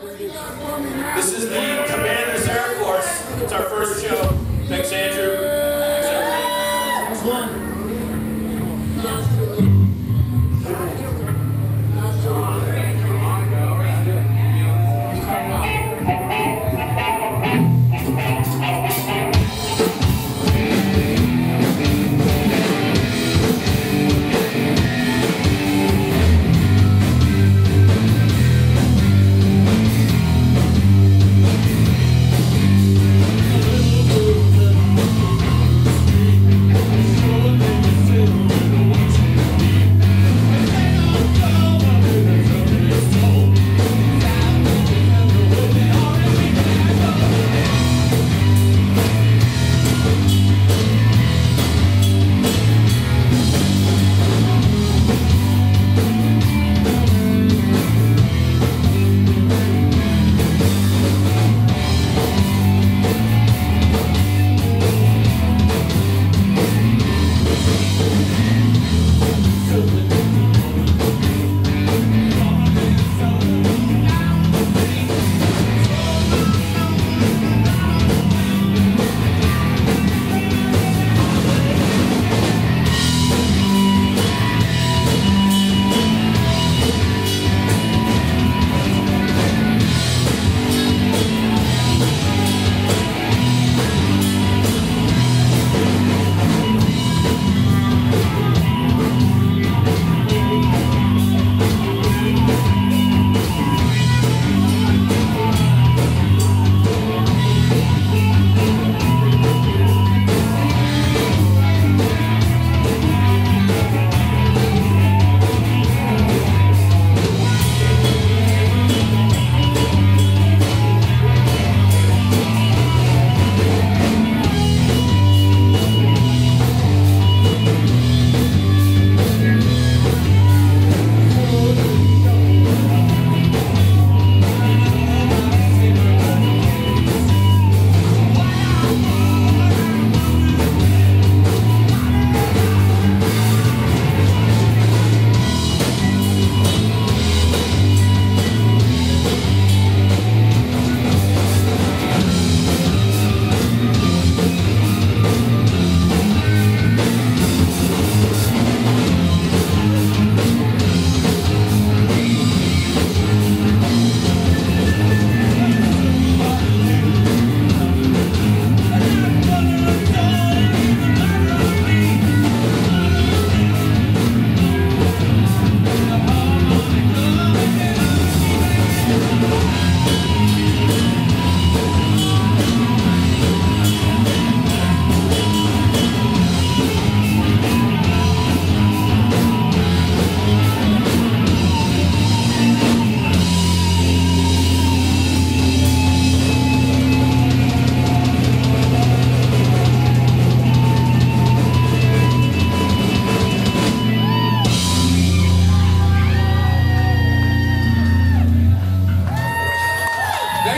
This is the Commander's Air Force. It's our first show. Thanks, Andrew. Thanks, everybody.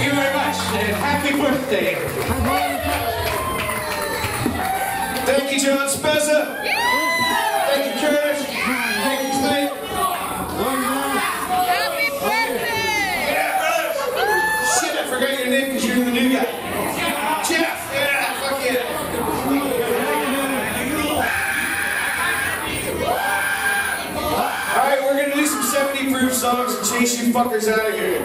Thank you very much, and happy birthday. Thank you, John Spezza. Thank you, Curtis. Thank you, Clint. Happy birthday! Yeah, brothers. Shit, I forgot your name because you're the new guy. Jeff. Yeah, fuck yeah. All right, we're gonna do some 70 proof songs and chase you fuckers out of here.